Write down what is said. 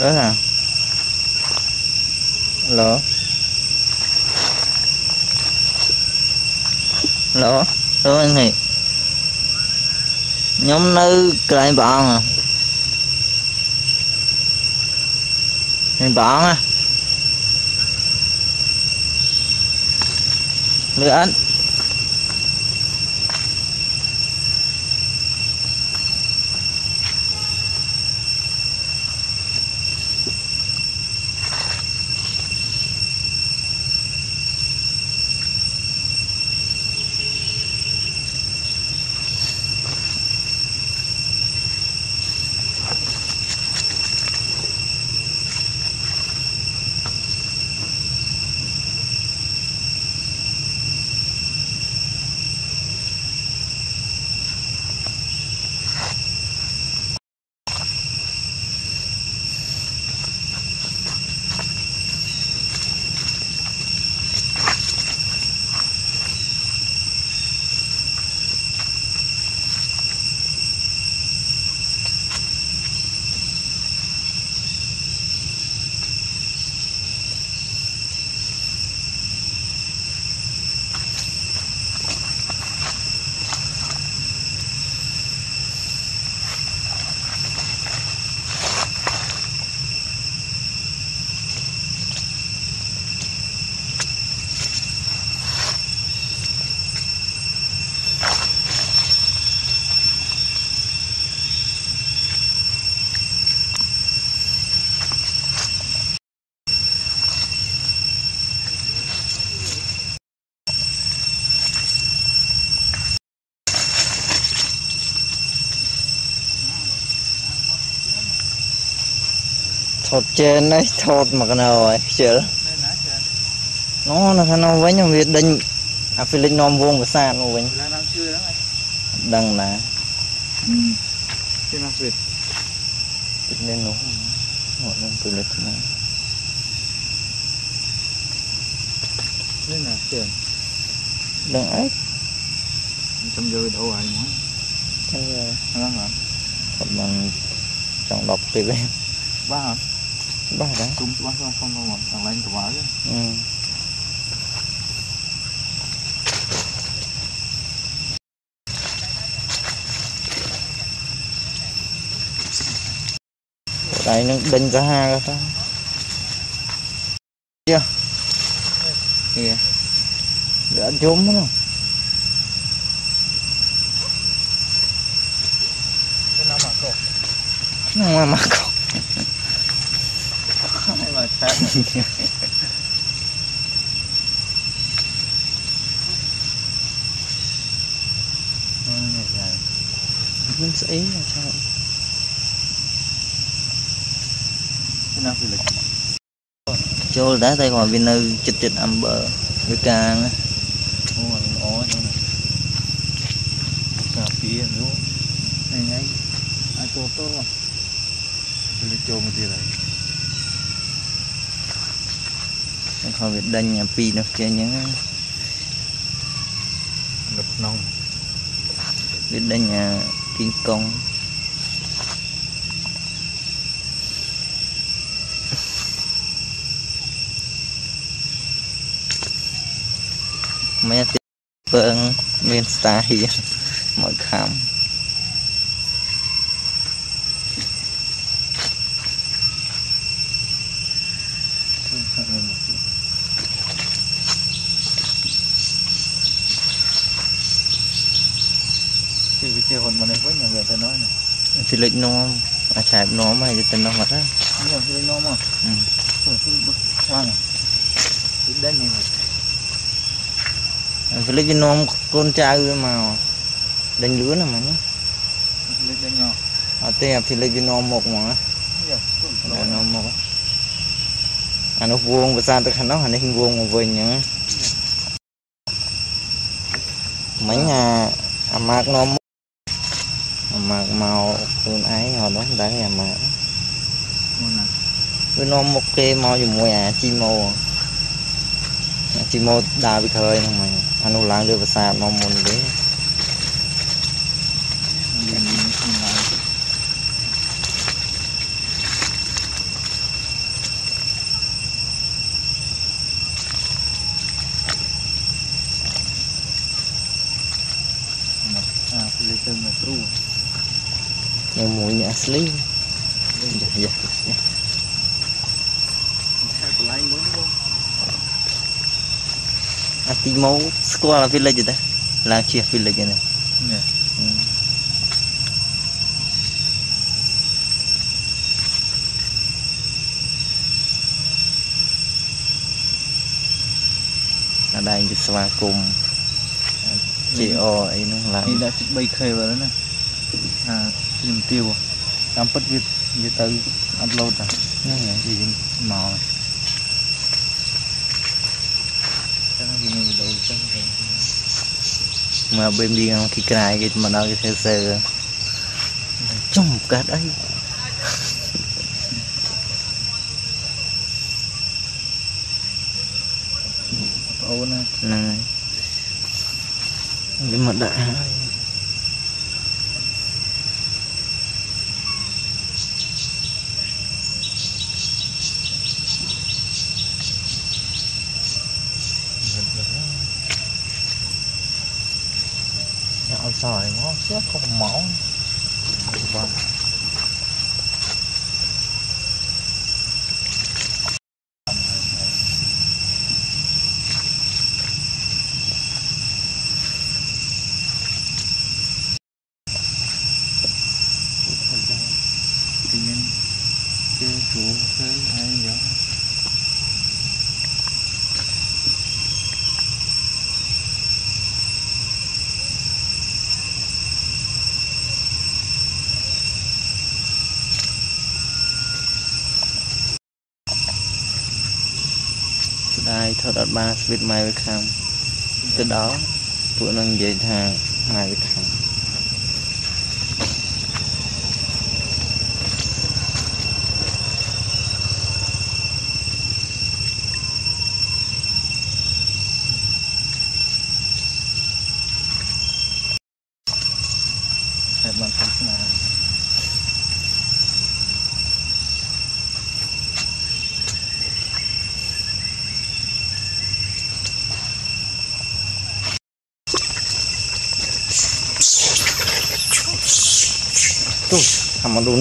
đó là lỗ. Lỗ. Lỗ anh thì nhóm nữ cái bọn à? Cái bọn á? Lửa anh thột trên đấy thột mà cái nào rồi chưa? Nó nó nó với nhau việc định à phi linh nom vuông của là xưa đó này đằng là trên năm xưa. Nên nó mọi người từ lịch mà nên là tiền. Đằng ấy. Trong giờ đâu ai muốn chân rồi nó hả còn ba đó cũng ba không không không thằng lên của bà chứ đây nó đinh ra ha ra ta. Chưa? Kìa. Đã trốn đó cái năm mà cổ nó mà còn mà khác mình sẽ ý là sao cái năm xưa lịch chỗ đã tay ngoài bên nơi chịch chịch âm bờ với càng á. Ủa, ủa, chỗ này. Cà phê nữa. Này ngay. Ai tô tô không? ហ្នឹងខំវាដេញអំពីនោះចេញអញ្ចឹងនៅក្នុងវាដេញអាគីងកុងមែនពឹងមានស្តាហៀមកខំ យកទៅនោះសិលិចនោមអាឆែបនោមហើយទៅនោះមកទៅនេះសិលិចនោមមកគឺបឹកខ្លាំងគឺដេញហ្នឹងសិលិចវានោមកូនចៅវាមកដេញលឿនហ្មងសិលិចដេញមកអត់ទេអាសិលិចវានោមមកហ្មងណានោមមកអានោះវងប្រសាទទៅខាងនោះអានេះវងមកវិញអញ្ចឹងមិញអាអាម៉ាកនោម mà màu phương ấy hồi đó đã là mà. Cứ nó một cái mau dùng mua à chi mô à chi mô đa bị khơi thằng mày anh u lang đưa vào sạp mong muốn đấy Ah, le tema de yang maunya asli ya dạ, ya dạ. Ati mau sekolah village dah, lansia village ni. Yeah. Hmm. ở đây như xoa cùng chị ô ấy nó là đi đã chích bay khơi vào đó nè. À. ជំទាវតាមពិតវាវាទៅអត់ឡូតតា ហ្នឹងហើយ វាយើងមកចឹងវាមានវីដេអូចឹងទៅ មកបេមឌីងទីក្រៅគេមកដល់គេធ្វើសើចំកាត់អី អូនណា ហ្នឹងហើយវាមកដាក់ហើយ É không mỏng vâng ថតអត់បានស្វីតម៉ៃវាខាំទៅដល់ពួកនឹងនិយាយថាម៉ៃវាខាំ sama lu